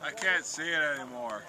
I can't see it anymore.